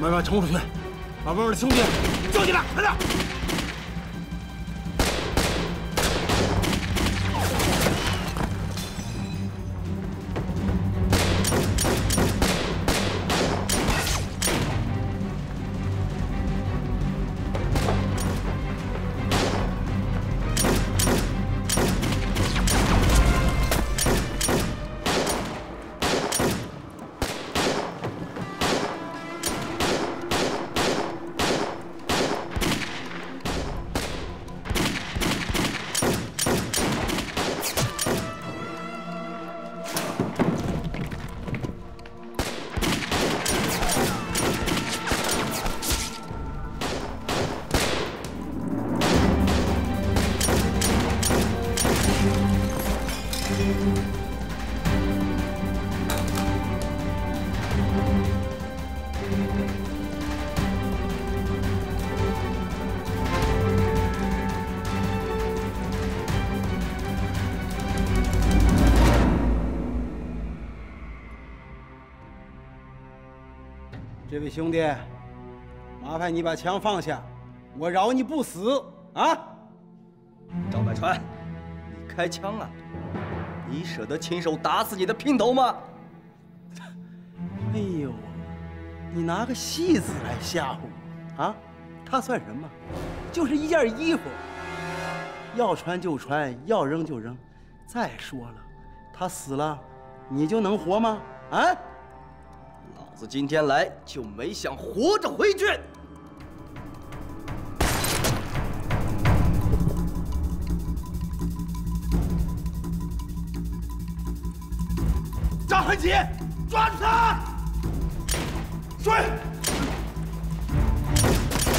想办法冲出去，把外面的兄弟叫进来，快点！这位兄弟，麻烦你把枪放下，我饶你不死啊！赵百川，你开枪啊！你舍得亲手打死你的姘头吗？哎呦，你拿个戏子来吓唬我啊！他算什么？就是一件衣服，要穿就穿，要扔就扔。再说了，他死了，你就能活吗？啊！老子今天来就没想活着回去。张恒杰，抓住他！追！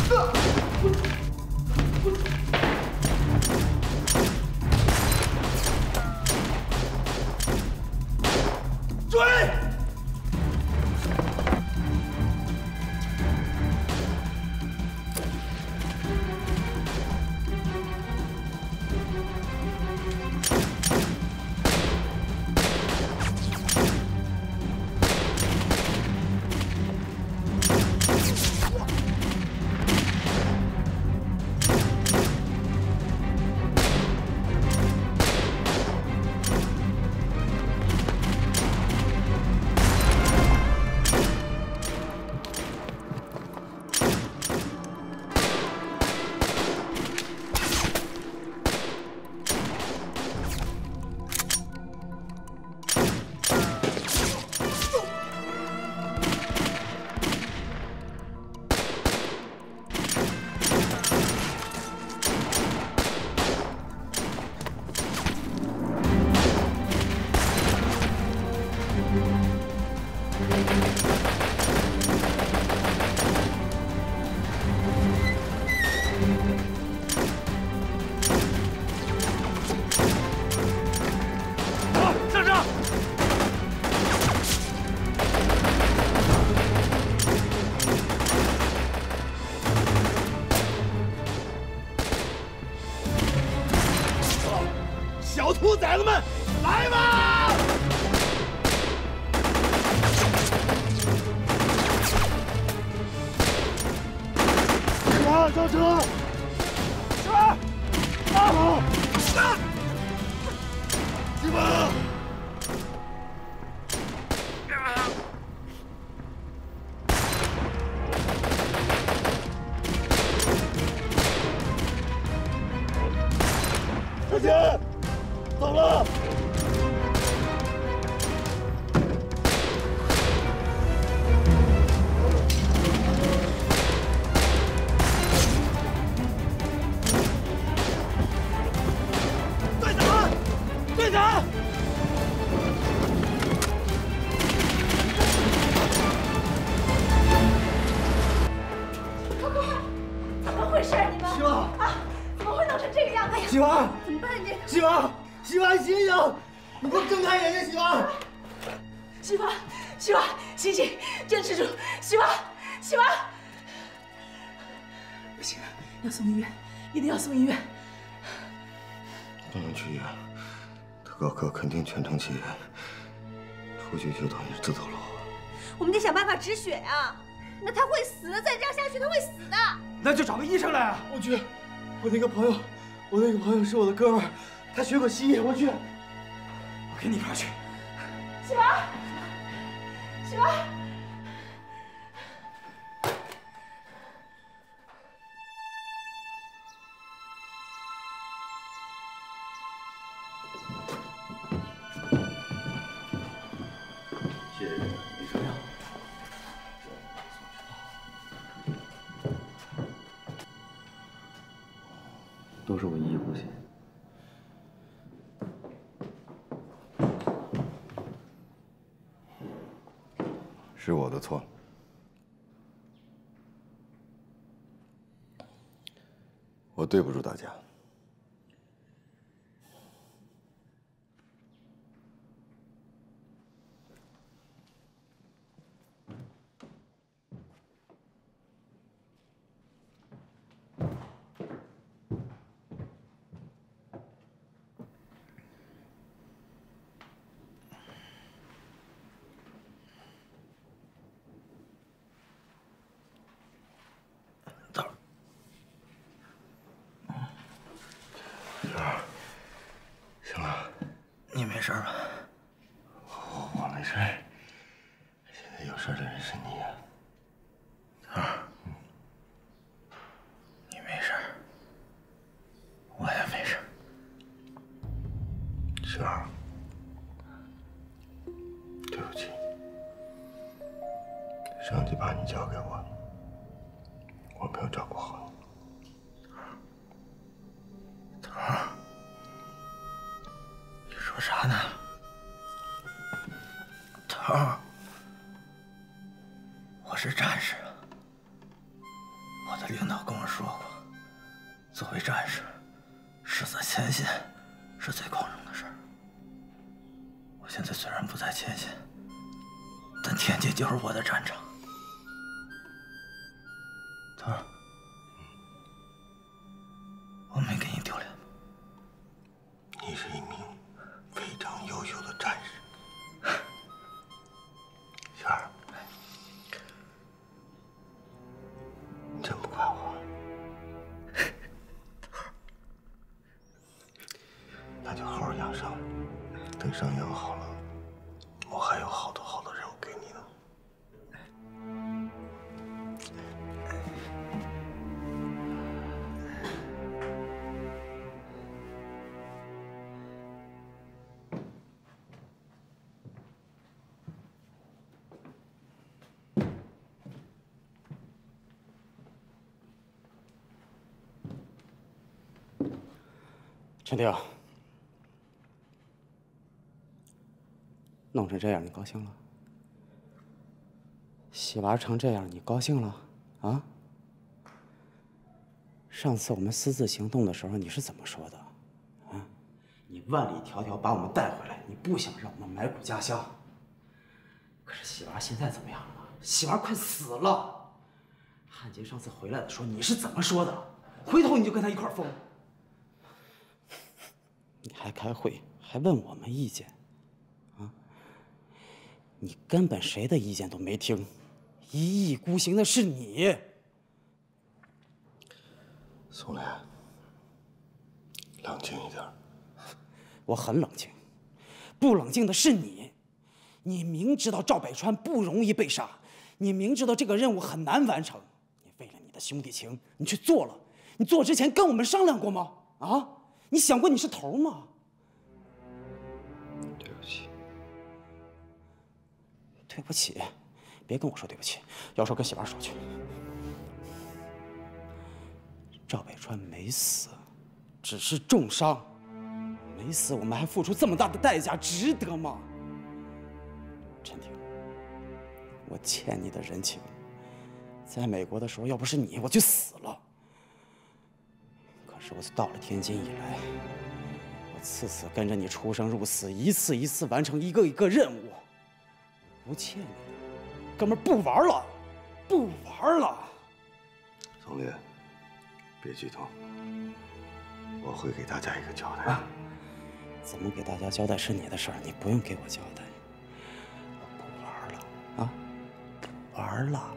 追！兔崽子们，来吧！啊，上车！肯定全程戒严，出去就等于自投罗网。我们得想办法止血呀、那他会死的，再这样下去他会死的。那就找个医生来啊！我去，我那个朋友，我那个朋友是我的哥们儿，他学过西医，我去。我跟你一块儿去。喜娃，喜娃，我错了。我对不住大家。行了，你没事吧？我我没事。现在有事的人是你呀、你没事，我也没事儿。星儿，对不起，上帝把你交给，我就是我的战场。头儿，我没给你丢脸？你是一名非常优秀的战士，星儿，你真不怪我。那就好好养伤，等伤养好了，陈婷，弄成这样，你高兴了？喜娃成这样，你高兴了？啊？上次我们私自行动的时候，你是怎么说的？啊？你万里迢迢把我们带回来，你不想让我们埋骨家乡。可是喜娃现在怎么样了？喜娃快死了。汉杰上次回来的时候，你是怎么说的？回头你就跟他一块疯。你还开会，还问我们意见，啊？你根本谁的意见都没听，一意孤行的是你。宋莲，冷静一点。我很冷静，不冷静的是你。你明知道赵百川不容易被杀，你明知道这个任务很难完成，你为了你的兄弟情，你去做了。你做之前跟我们商量过吗？啊？你想过你是头吗？对不起，别跟我说对不起，要说跟媳妇儿说去。赵北川没死，只是重伤，没死，我们还付出这么大的代价，值得吗？陈婷，我欠你的人情，在美国的时候，要不是你，我就死了。可是我到了天津以来，我次次跟着你出生入死，一次一次完成一个一个任务，不欠你的，哥们儿不玩了，不玩了。宋烈，别激动，我会给大家一个交代。怎么给大家交代是你的事儿，你不用给我交代。我不玩了啊，不玩了。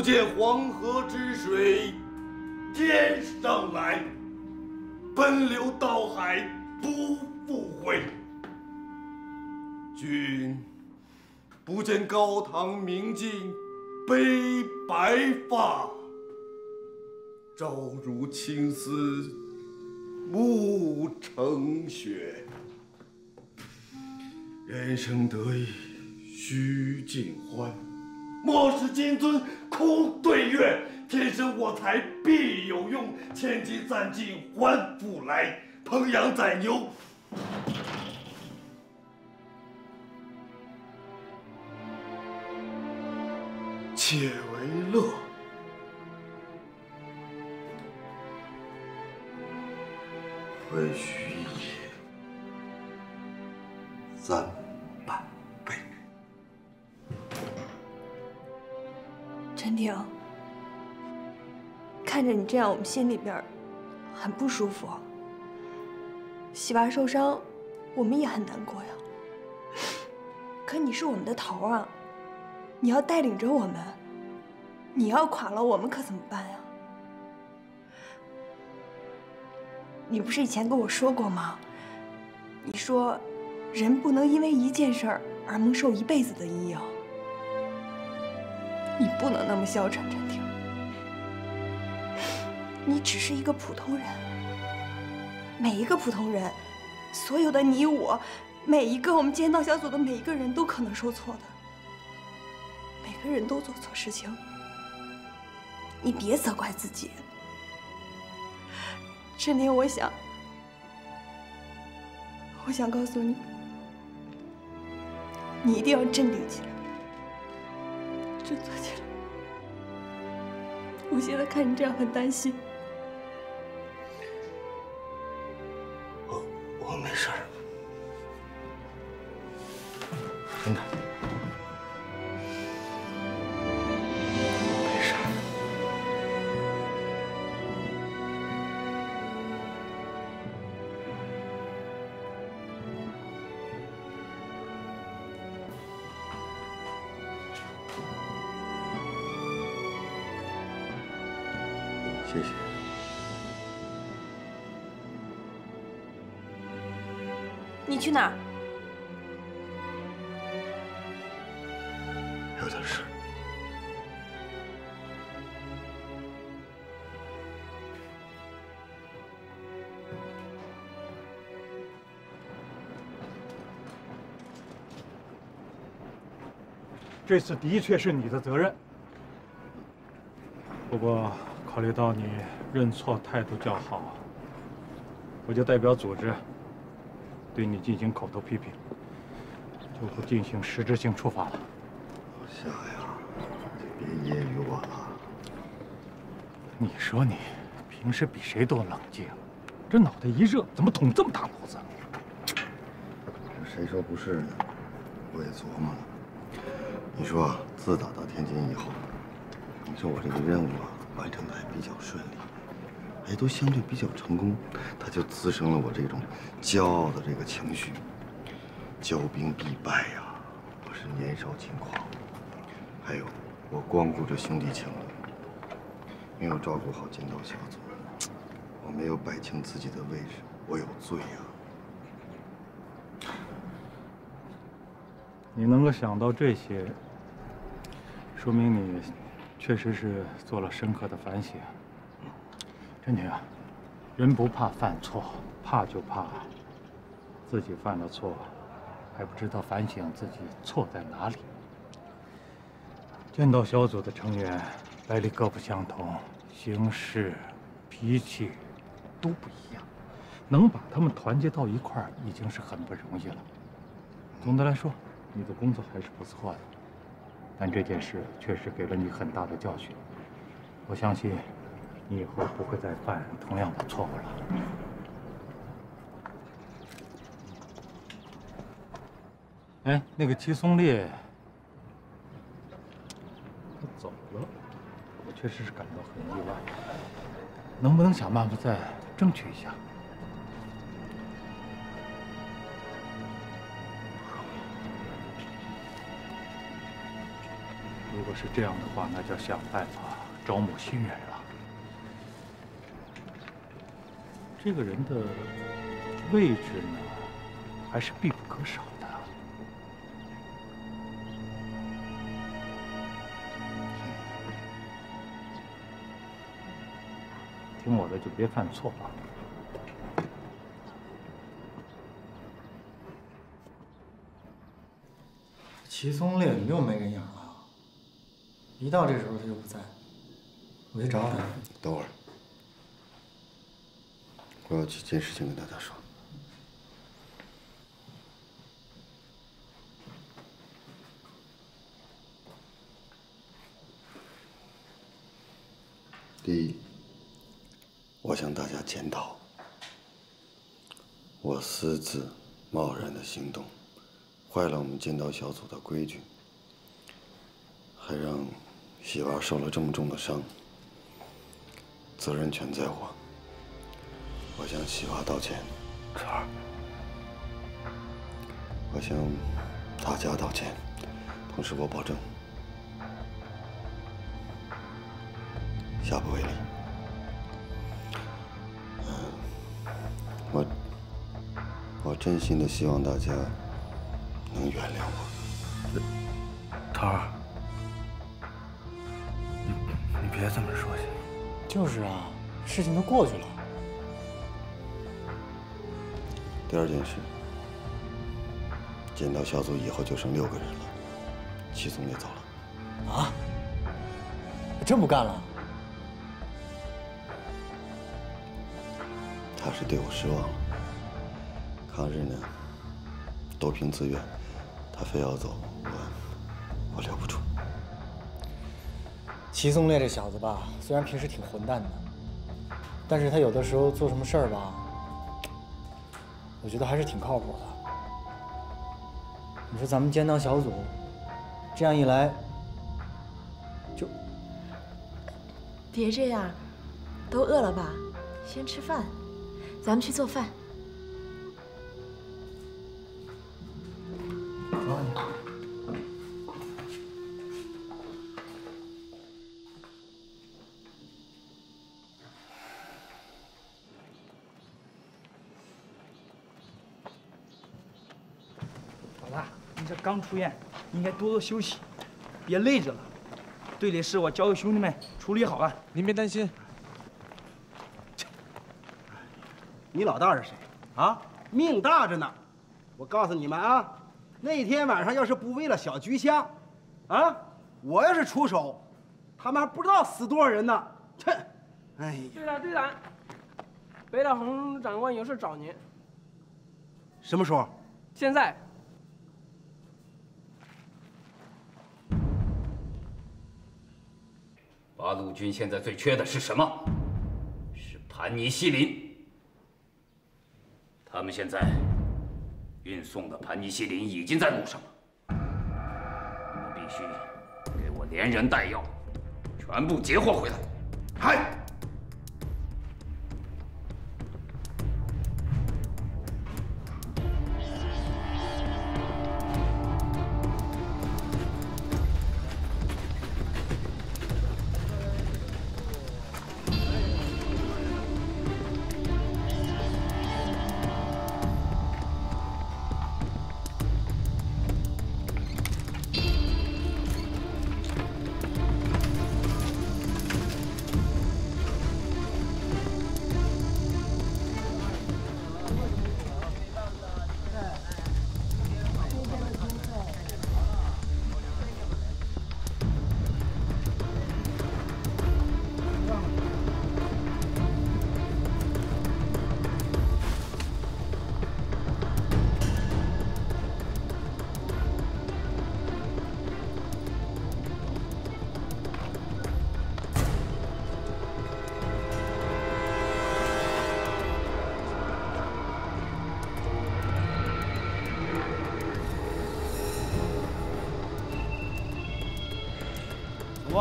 不见黄河之水天上来，奔流到海不复回。君不见高堂明镜悲白发，朝如青丝暮成雪。人生得意须尽欢，莫使金樽空对月。天生我材必有用，千金散尽还复来。烹羊宰牛，且陈婷，看着你这样，我们心里边很不舒服。喜娃受伤，我们也很难过呀。可你是我们的头啊，你要带领着我们，你要垮了，我们可怎么办呀？你不是以前跟我说过吗？你说，人不能因为一件事儿而蒙受一辈子的阴影。你不能那么消沉，陈婷。你只是一个普通人，每一个普通人，所有的你我，每一个我们尖道小组的每一个人都可能受挫的，每个人都做错事情。你别责怪自己。陈婷，我想，我想告诉你，你一定要镇定起来，振作起来。我现在看你这样很担心。谢谢。你去哪儿？有点事。这次的确是你的责任。不过，考虑到你认错态度较好，我就代表组织对你进行口头批评，就不进行实质性处罚了。夏呀，别揶揄我了。你说你平时比谁都冷静，这脑袋一热，怎么捅这么大娄子？谁说不是呢？我也琢磨了。你说，自打到天津以后，你说我这个任务啊，完成的还比较顺利，也都相对比较成功，他就滋生了我这种骄傲的这个情绪。骄兵必败呀，我是年少轻狂。还有，我光顾着兄弟情了，没有照顾好剑道小组，我没有摆清自己的位置，我有罪呀。你能够想到这些，说明你确实是做了深刻的反省。真婷啊，人不怕犯错，怕就怕自己犯了错，还不知道反省自己错在哪里。剑道小组的成员来历各不相同，行事、脾气都不一样，能把他们团结到一块儿，已经是很不容易了。总的来说，你的工作还是不错的，但这件事确实给了你很大的教训。我相信，你以后不会再犯同样的错误了。哎，那个齐松烈，他走了，我确实是感到很意外。能不能想办法再争取一下？如果是这样的话，那就要想办法招募新人了。这个人的位置呢，还是必不可少的。听我的，就别犯错了。齐松烈又没人影了，一到这时候他就不在，我去找他。等会儿，我有几件事情跟大家说。第一，我向大家检讨，我私自贸然的行动，坏了我们剑道小组的规矩，还让喜娃受了这么重的伤，责任全在我。我向喜娃道歉，晨儿，我向大家道歉，同时我保证，下不为例。我我真心的希望大家能原谅我。涛儿，别这么说行吗？就是啊，事情都过去了。第二件事，剑道小组以后就剩六个人了，齐总也走了。啊？真不干了？他是对我失望了。抗日呢，都凭自愿，他非要走，我我留不住。齐松烈这小子吧，虽然平时挺混蛋的，但是他有的时候做什么事儿吧，我觉得还是挺靠谱的。你说咱们剑道小组，这样一来，就别这样，都饿了吧？先吃饭，咱们去做饭。刚出院，应该多多休息，别累着了。队里事我交给兄弟们处理好了。您别担心。你老大是谁？啊，命大着呢！我告诉你们啊，那天晚上要是不为了小菊香，啊，我要是出手，他们还不知道死多少人呢！哼！哎呀，队长，队长，北大红长官有事找您。什么时候？现在。八路军现在最缺的是什么？是盘尼西林。他们现在运送的盘尼西林已经在路上了，你们必须给我连人带药，全部截获回来。嗨！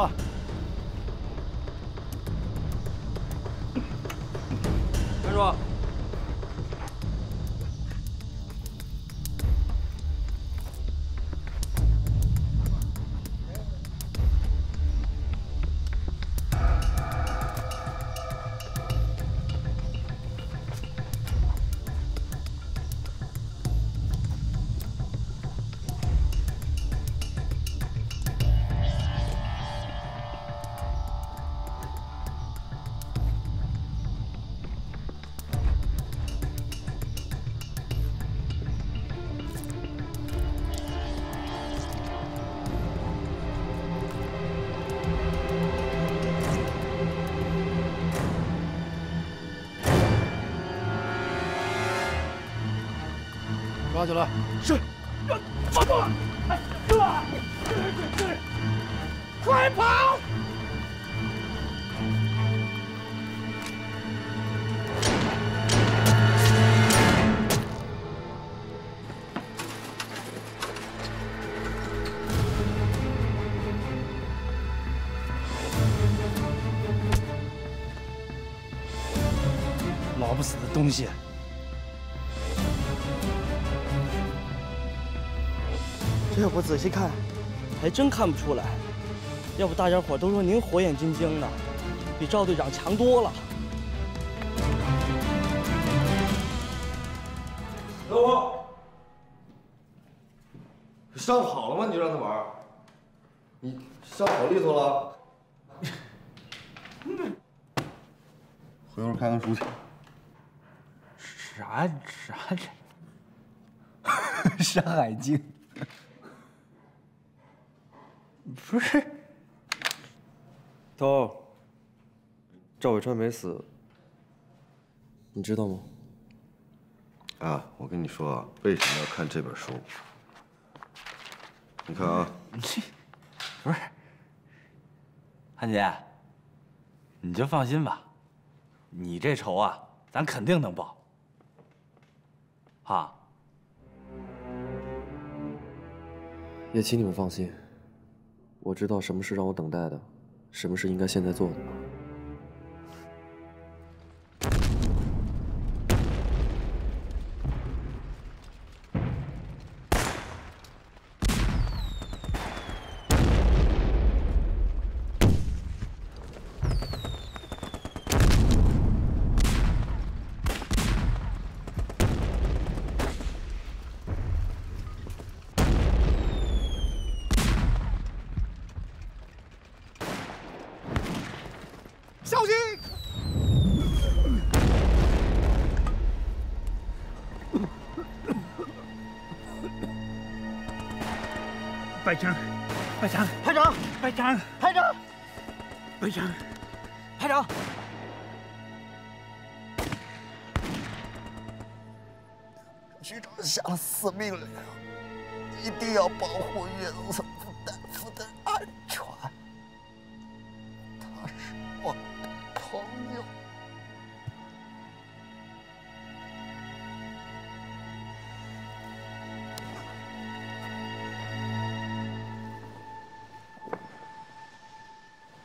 了。抓起来！是。放住！哎，哥，这人这人，快跑！不仔细看，还真看不出来。要不大家伙都说您火眼金睛的，比赵队长强多了。老虎，伤好了吗？你就让他玩？你伤好利索了？回头看看书去。啥啥这？《山海经》不是？涛，赵伟川没死，你知道吗？啊，我跟你说啊，为什么要看这本书？你看啊，不是，韩姐，你就放心吧，你这仇啊，咱肯定能报。哈，也请你们放心，我知道什么是让我等待的，什么是应该现在做的。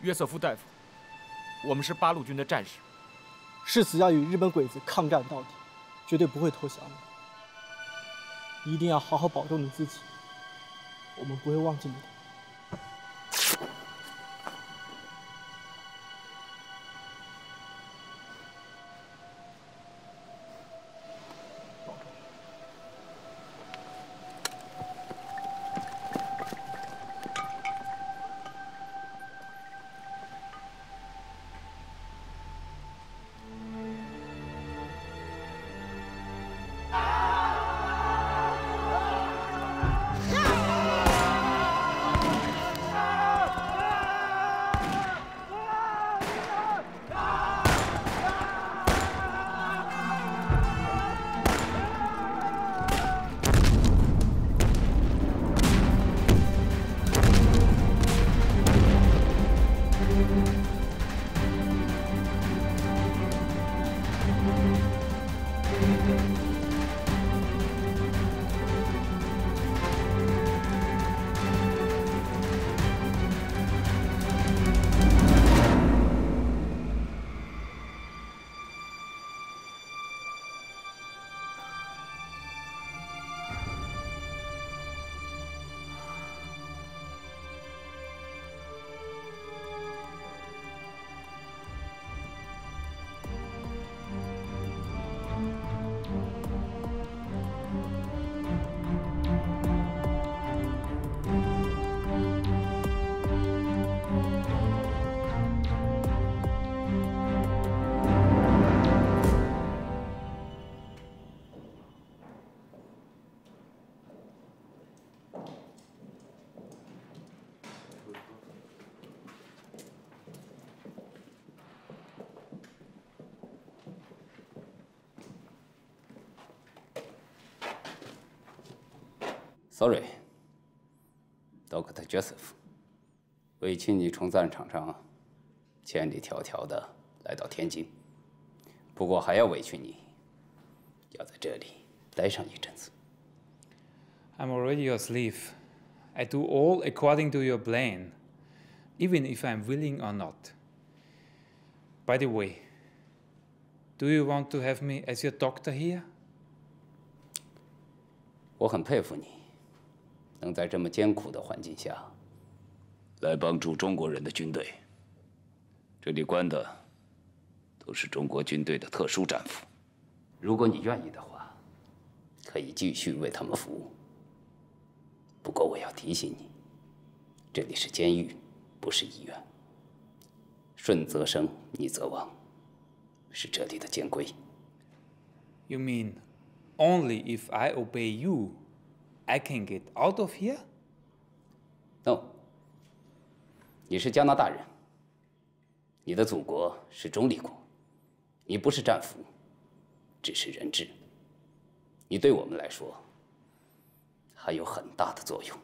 约瑟夫大夫，我们是八路军的战士，誓死要与日本鬼子抗战到底，绝对不会投降的。一定要好好保重你自己，我们不会忘记你的。Sorry，Doctor Joseph，委屈你从战场上千里迢迢的来到天津，不过还要委屈你，要在这里待上一阵子。 I'm already your slave. I do all according to your plan, even if I'm willing or not. By the way, do you want to have me as your doctor here? 我很佩服你， 能在这么艰苦的环境下，来帮助中国人的军队。这里关的都是中国军队的特殊战俘，如果你愿意的话，可以继续为他们服务。不过我要提醒你，这里是监狱，不是医院。顺则生，逆则亡，是这里的监规。You mean only if I obey you, I can get out of here? No，你是加拿大人，你的祖国是中立国，你不是战俘，只是人质。你对我们来说还有很大的作用。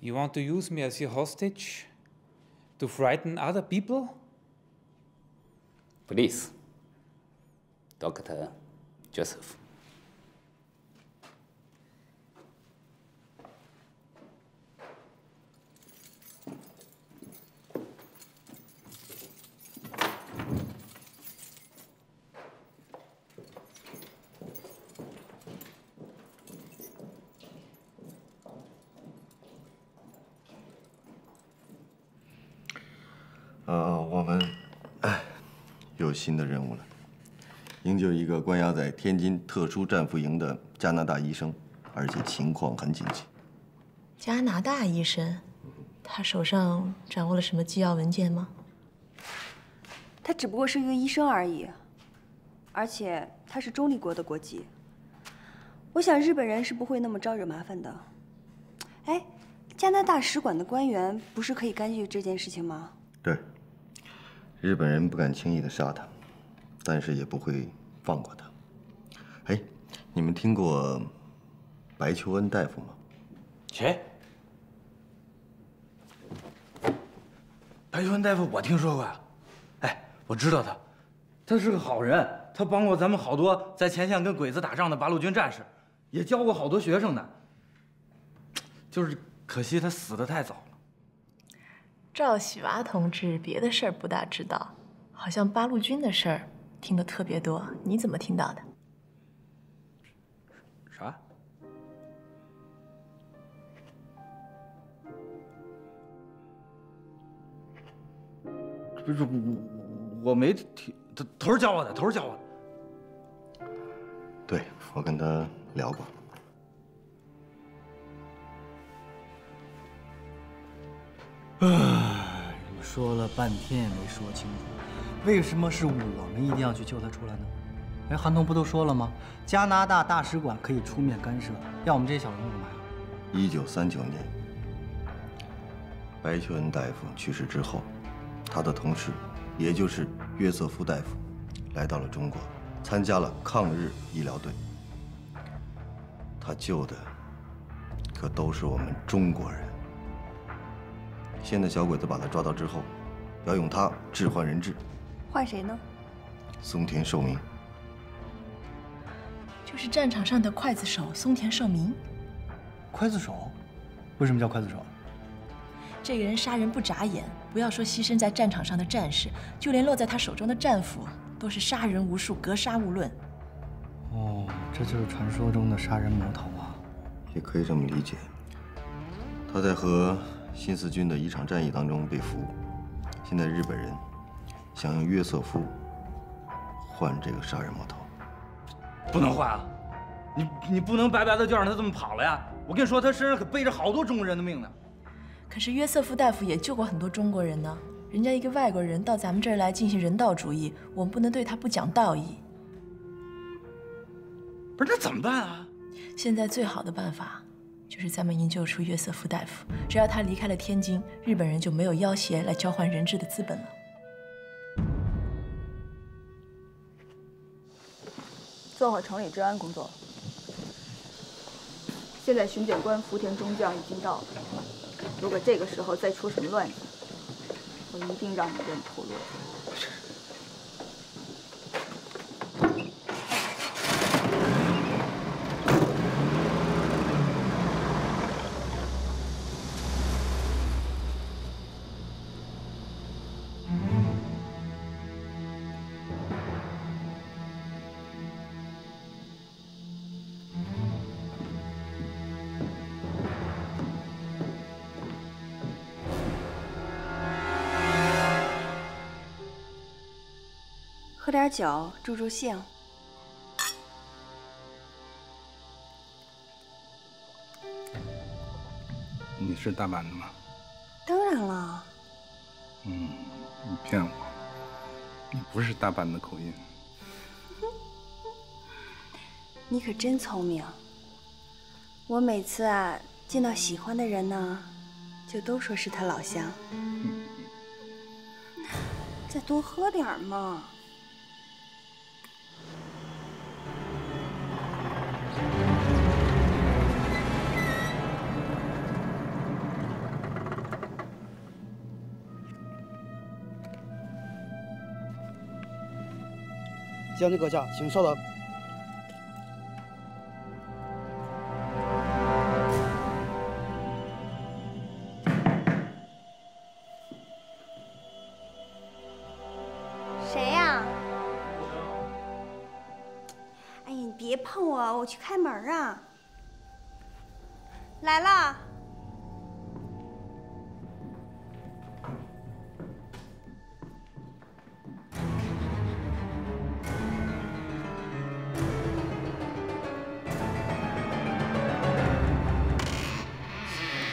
You want to use me as your hostage? To frighten other people? Please, Doctor Joseph。 我们哎有新的任务了，营救一个关押在天津特殊战俘营的加拿大医生，而且情况很紧急。加拿大医生，他手上掌握了什么机要文件吗？他只不过是一个医生而已，而且他是中立国的国籍。我想日本人是不会那么招惹麻烦的。哎，加拿大使馆的官员不是可以干预这件事情吗？对，日本人不敢轻易的杀他，但是也不会放过他。哎，你们听过白求恩大夫吗？谁？白求恩大夫，我听说过呀。哎，我知道他，他是个好人，他帮过咱们好多在前线跟鬼子打仗的八路军战士，也教过好多学生呢。就是可惜他死的太早。赵喜娃同志别的事儿不大知道，好像八路军的事儿听得特别多。你怎么听到的？啥？不是我，我没听，头头儿教我的，头儿教我的。对，我跟他聊过。了半天也没说清楚，为什么是我们一定要去救他出来呢？哎，韩童不都说了吗？加拿大大使馆可以出面干涉，要我们这些小人物干嘛呀？一九三九年，白求恩大夫去世之后，他的同事，也就是约瑟夫大夫，来到了中国，参加了抗日医疗队。他救的可都是我们中国人。现在小鬼子把他抓到之后，要用他置换人质，换谁呢？松田寿明。就是战场上的刽子手松田寿明。刽子手？为什么叫刽子手？这个人杀人不眨眼，不要说牺牲在战场上的战士，就连落在他手中的战俘，都是杀人无数，格杀勿论。哦，这就是传说中的杀人魔头啊！也可以这么理解。他在和新四军的一场战役当中被俘，现在日本人想用约瑟夫换这个杀人魔头。不能换啊！你你不能白白的就让他这么跑了呀！我跟你说，他身上可背着好多中国人的命呢。可是约瑟夫大夫也救过很多中国人呢。人家一个外国人到咱们这儿来进行人道主义，我们不能对他不讲道义。不是，那怎么办啊？现在最好的办法就是咱们营救出约瑟夫大夫。只要他离开了天津，日本人就没有要挟来交换人质的资本了。做好城里治安工作。现在巡检官福田中将已经到了，如果这个时候再出什么乱子，我一定让你认头落地。点酒助助兴。你是大阪的吗？当然了，嗯，你骗我，你不是大阪的口音。你可真聪明。我每次啊见到喜欢的人呢，就都说是他老乡。再多喝点儿嘛。将军阁下，请稍等。谁呀？哎呀，你别碰我，我去开门啊。来了。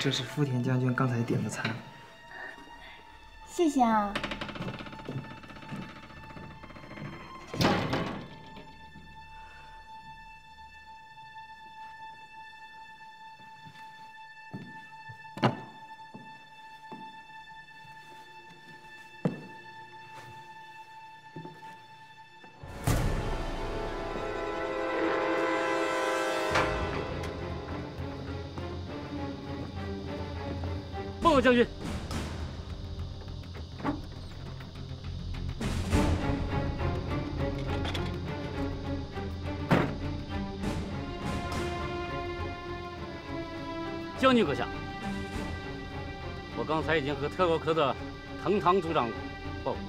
这是福田将军刚才点的餐。谢谢啊。将军，将军阁下，我刚才已经和特高科的藤堂组长报过，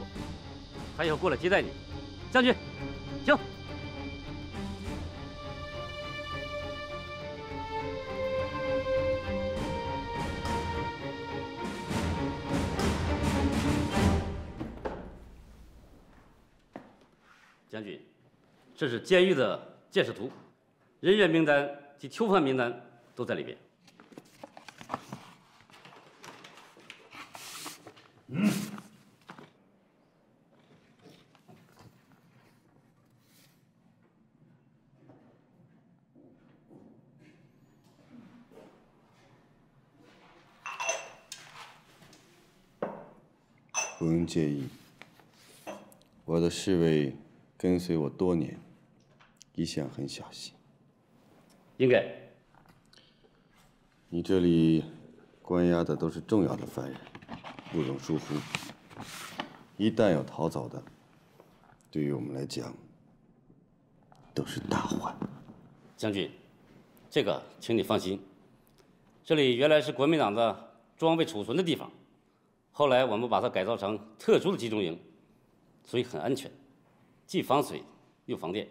他要过来接待你。将军，监狱的建设图，人员名单及囚犯名单都在里面。不用介意，我的侍卫跟随我多年，一向很小心。应该。你这里关押的都是重要的犯人，不容疏忽。一旦有逃走的，对于我们来讲都是大患。将军，这个请你放心，这里原来是国民党的装备储存的地方，后来我们把它改造成特殊的集中营，所以很安全，既防水又防电。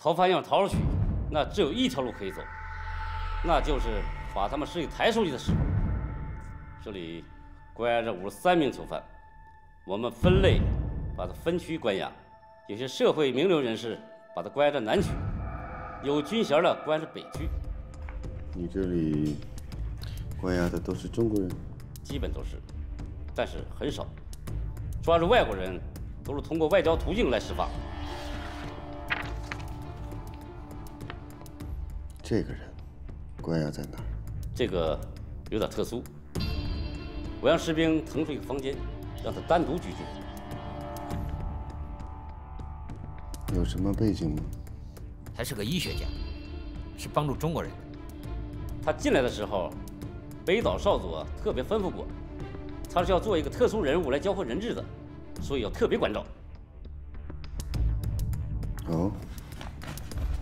逃犯要逃出去，那只有一条路可以走，那就是把他们尸体抬出去的时候。这里关押着五十三名囚犯，我们分类把他分区关押，有些社会名流人士把他关押在南区。有军衔的关在北区，你这里关押的都是中国人，基本都是，但是很少。抓住外国人都是通过外交途径来释放。这个人关押在哪儿？这个有点特殊，我让士兵腾出一个房间，让他单独居住。有什么背景吗？他是个医学家，是帮助中国人的。他进来的时候，北岛少佐特别吩咐过，他是要做一个特殊人物来交换人质的，所以要特别关照。哦，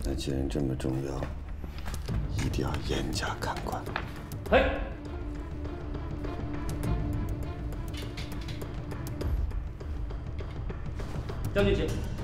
那既然这么重要，一定要严加看管。嘿，将军请。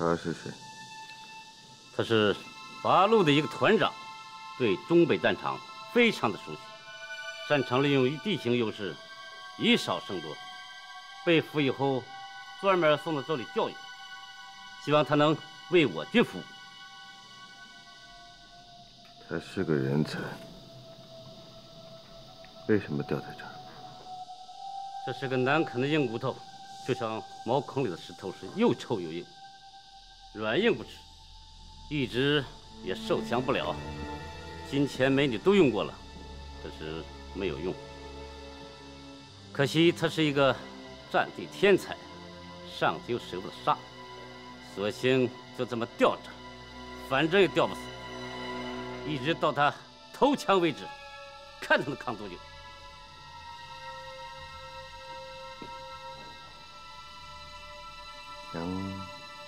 他是谁？他是八路的一个团长，对中北战场非常的熟悉，擅长利用地形优势，以少胜多。被俘以后，专门送到这里教育，希望他能为我军服务。他是个人才，为什么掉在这儿？这是个难啃的硬骨头，就像茅坑里的石头，是又臭又硬。软硬不吃，一直也受降不了。金钱美女都用过了，可是没有用。可惜他是一个战地天才，上级又舍不得杀，索性就这么吊着，反正也吊不死，一直到他投降为止，看他能扛多久。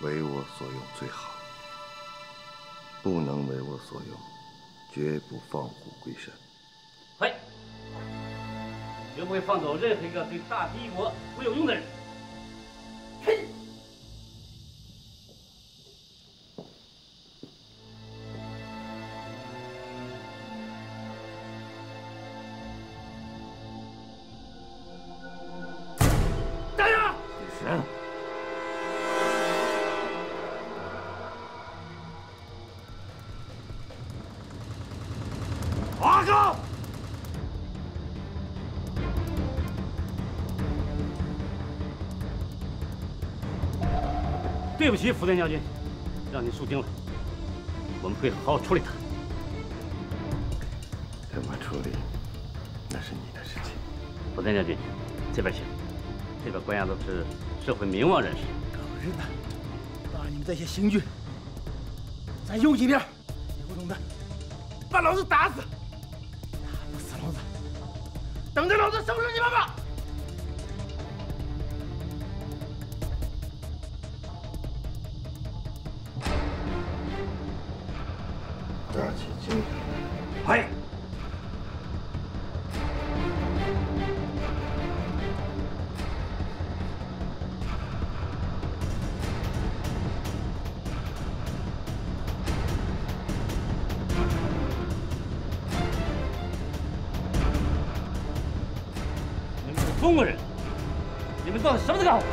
为我所用最好，不能为我所用，绝不放虎归山。嘿，绝不会放走任何一个对大帝国不有用的人。对不起，福田将军，让您受惊了。我们会好好处理他。怎么处理，那是你的事情。福田将军，这边请。这边关押的是社会名望人士。狗日的，把你们这些刑具再用几遍，有种的把老子打死！中国人，你们到底什么时候干活？